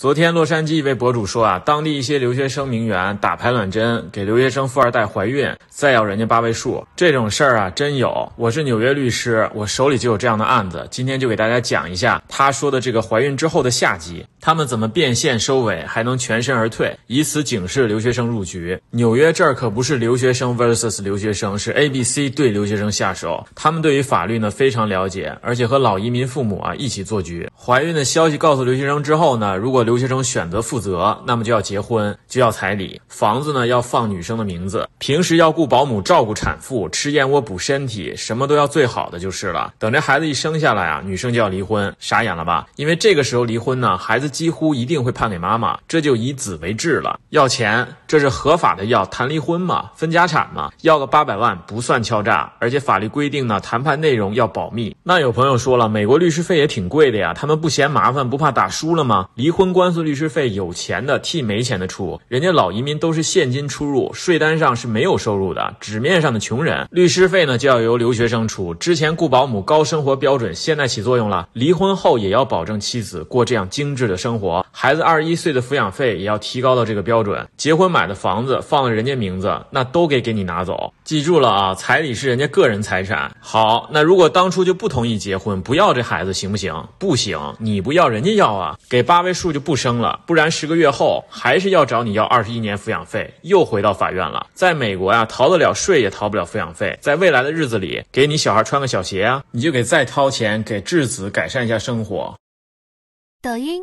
昨天，洛杉矶一位博主说啊，当地一些留学生名媛打排卵针给留学生富二代怀孕，再要人家八位数，这种事儿啊真有。我是纽约律师，我手里就有这样的案子，今天就给大家讲一下他说的这个怀孕之后的下集，他们怎么变现收尾，还能全身而退，以此警示留学生入局。纽约这儿可不是留学生 vs 留学生，是 A、B、C 对留学生下手，他们对于法律呢非常了解，而且和老移民父母啊一起做局。怀孕的消息告诉留学生之后呢，如果留学生选择负责，那么就要结婚，就要彩礼，房子呢要放女生的名字，平时要雇保姆照顾产妇，吃燕窝补身体，什么都要最好的就是了。等这孩子一生下来啊，女生就要离婚，傻眼了吧？因为这个时候离婚呢，孩子几乎一定会判给妈妈，这就以子为质了。要钱，这是合法的要谈离婚嘛，分家产嘛，要个八百万不算敲诈，而且法律规定呢，谈判内容要保密。那有朋友说了，美国律师费也挺贵的呀，他们不嫌麻烦，不怕打输了吗？离婚官司律师。费有钱的替没钱的出，人家老移民都是现金出入，税单上是没有收入的，纸面上的穷人。律师费呢就要由留学生出，之前雇保姆高生活标准现在起作用了，离婚后也要保证妻子过这样精致的生活，孩子二十一岁的抚养费也要提高到这个标准，结婚买的房子放了人家名字，那都给给你拿走。记住了啊，彩礼是人家个人财产。好，那如果当初就不同意结婚，不要这孩子行不行？不行，你不要人家要啊，给八位数就不生了。不然十个月后还是要找你要二十一年抚养费，又回到法院了。在美国呀，逃得了税也逃不了抚养费。在未来的日子里，给你小孩穿个小鞋啊，你就给再掏钱给质子改善一下生活。抖音。